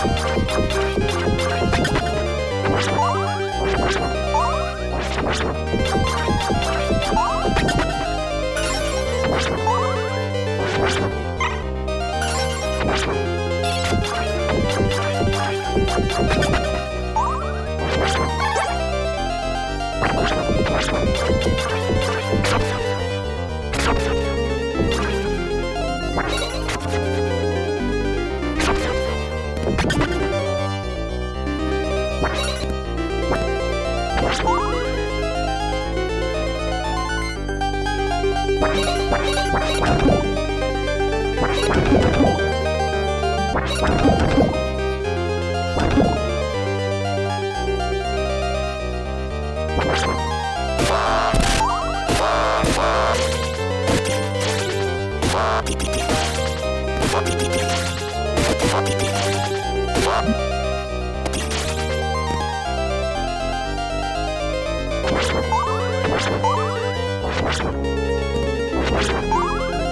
from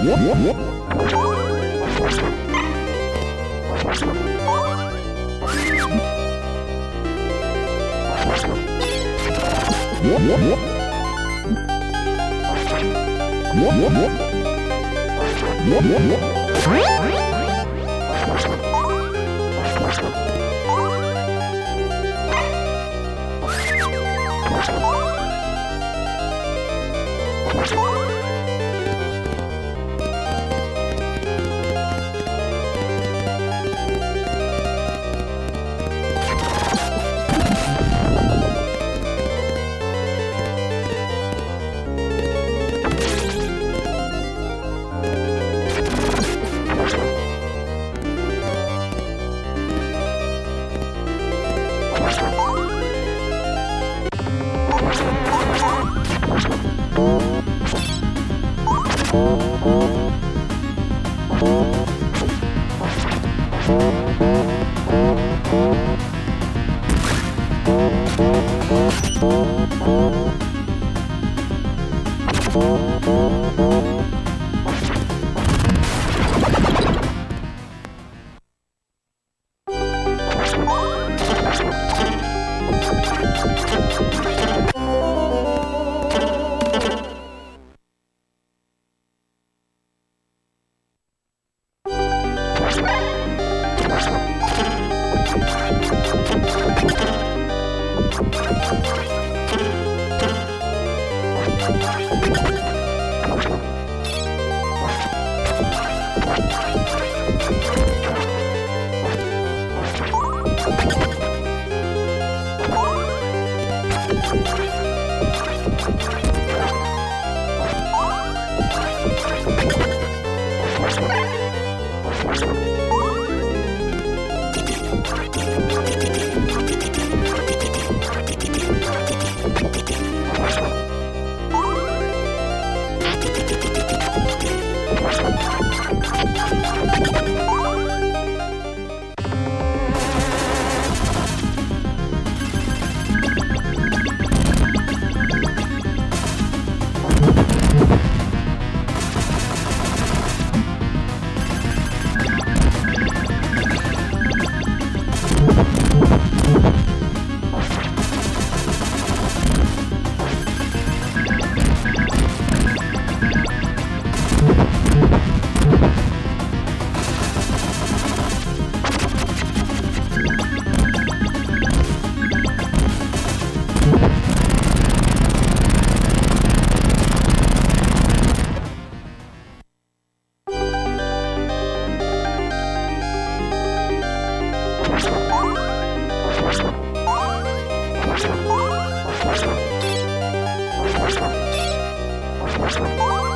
Whoop, whoop. What? Thank Música